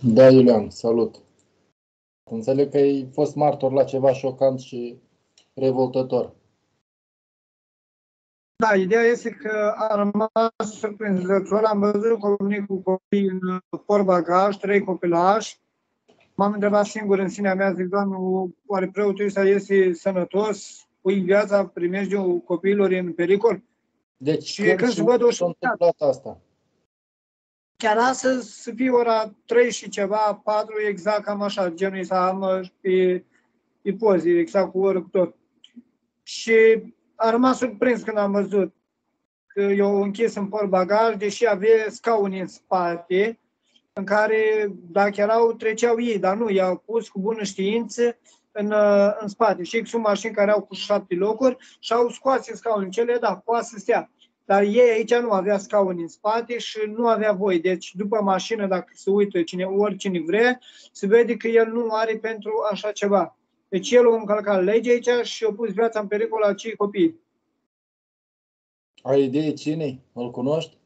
Da, Iulian, salut. Înțeleg că ai fost martor la ceva șocant și revoltător. Da, ideea este că a rămas surprinzător. Am văzut că cu copii în porbagaj, trei copilași. M-am întrebat singur în sinea mea, zic, Doamne, oare preotul ăsta este sănătos? Pui viața primești copiilor în pericol? Deci, și când se văd o întâmplat asta? Chiar astăzi să fie ora 3 și ceva, 4, exact cam așa, genul să am pe, pe pozi, exact cu oră cu tot. Și am rămas surprins când am văzut că eu închis în bagaj, deși avea scaune în spate, în care, dacă erau, treceau ei, dar nu, i-au pus cu bună știință în, în spate. Și sunt mașini care au cu șapte locuri și au scoase scaune cele, da, poate să stea. Dar ei aici nu avea scaune în spate și nu avea voie. Deci după mașină, dacă se uită cine, oricine vrea, se vede că el nu are pentru așa ceva. Deci el a încălcat legea aici și a pus viața în pericol a cei copii. Ai idee cine Îl cunoști?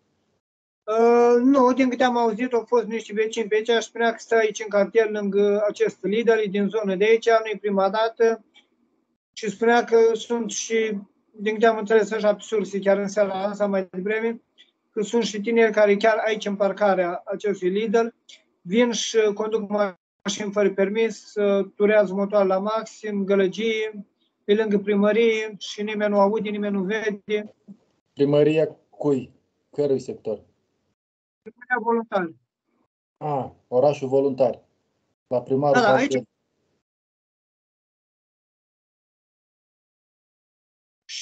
Uh, nu, din câte am auzit, au fost niște vecini pe aici și spunea că stă aici în cartier lângă acest lider din zonă de aici, nu-i prima dată. Și spunea că sunt și, din câte am înțeles, așa surse chiar în seara asta mai devreme, că sunt și tineri care chiar aici în parcarea acestui lider vin și conduc mașini fără permis, turează motoare la maxim, gălăgie, pe lângă primărie și nimeni nu aude, nimeni nu vede. Primăria cui? Cărui sector? Primăria voluntar. A, orașul voluntar. La primarul da, da, aici...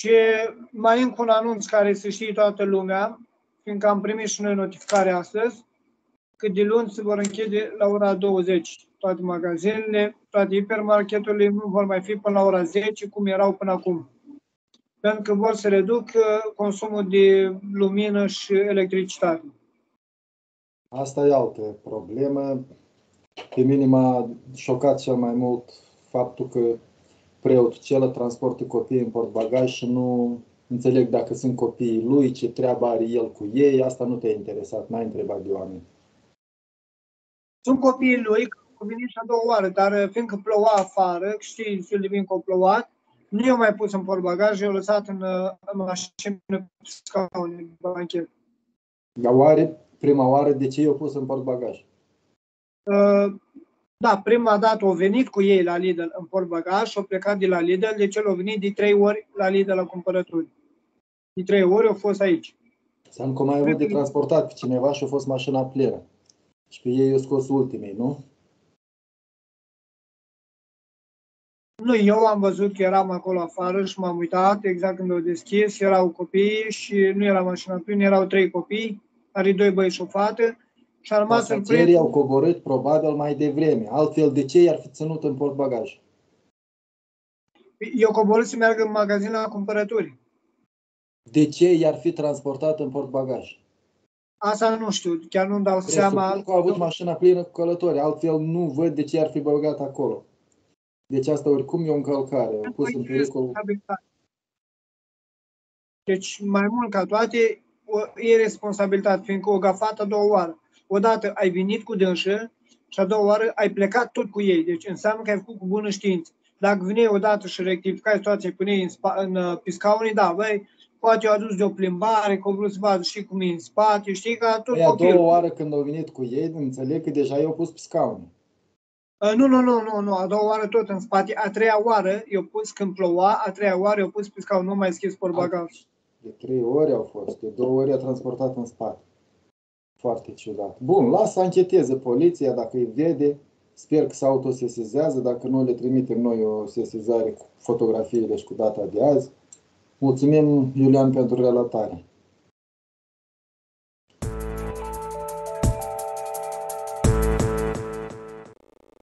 Și mai încă un anunț care să știe toată lumea, fiindcă am primit și noi notificare astăzi, că de luni se vor închide la ora 20 toate magazinele, toate hipermarketurile nu vor mai fi până la ora 10 cum erau până acum. Pentru că vor să reducă consumul de lumină și electricitate. Asta e altă problemă. Pe mine m-a șocat cel mai mult faptul că preotul cel transportă copiii în portbagaj și nu înțeleg dacă sunt copiii lui, ce treabă are el cu ei. Asta nu te-a interesat, n-ai întrebat de oameni. Sunt copiii lui, au venit și a doua oară, dar fiindcă ploua afară, știi, să vin cu plouat, nu i-au mai pus în portbagaj, i-au lăsat în, în mașină scaune, banchet. Dar oare, prima oară, de ce i-au pus în portbagaj? Uh, da, prima dată au venit cu ei la Lidl în portbagaj și au plecat de la Lidl, deci el au venit de trei ori la Lidl la cumpărături. De trei ori au fost aici. Înseamnă că mai avut de transportat pe cineva și a fost mașina plină. Și pe ei i-au scos ultimii, nu? Nu, eu am văzut că eram acolo afară și m-am uitat exact când au deschis, erau copii și nu era mașina plină, erau trei copii, are doi băieți și o fată și a rămas în preț. au coborât probabil mai devreme, altfel de ce i-ar fi ținut în portbagaj? Eu coborât să meargă în magazin la cumpărături. De ce i-ar fi transportat în portbagaj? Asta nu știu, chiar nu-mi dau Presupun seama. Că au avut mașina plină cu călători, altfel nu văd de ce ar fi băgat acolo. Deci asta oricum e o încălcare, au pus în pericol. Deci mai mult ca toate, e responsabilitate, fiindcă o gafată două oară. Odată ai venit cu dânsă și a doua oară ai plecat tot cu ei. Deci înseamnă că ai făcut cu bună știință. Dacă vine odată și rectificai situația, puneai în, spa, în uh, pe scaune, da, băi, poate eu adus de o plimbare, că vrut să vadă și cum e în spate, știi, că tot păi, A doua oară când au venit cu ei, înțeleg că deja i-au pus pe scaune. Uh, nu, nu, nu, nu, nu, a doua oară tot în spate. A treia oară i-au pus când ploua, a treia oară i-au pus pe scaun, nu mai schis bagaj. De trei ori au fost, de două ori a transportat în spate. Foarte ciudat. Bun, lasă să încheteze poliția dacă îi vede. Sper că se autosesizează, dacă nu le trimitem noi o sesizare cu fotografiile și cu data de azi. Mulțumim, Iulian, pentru relatare.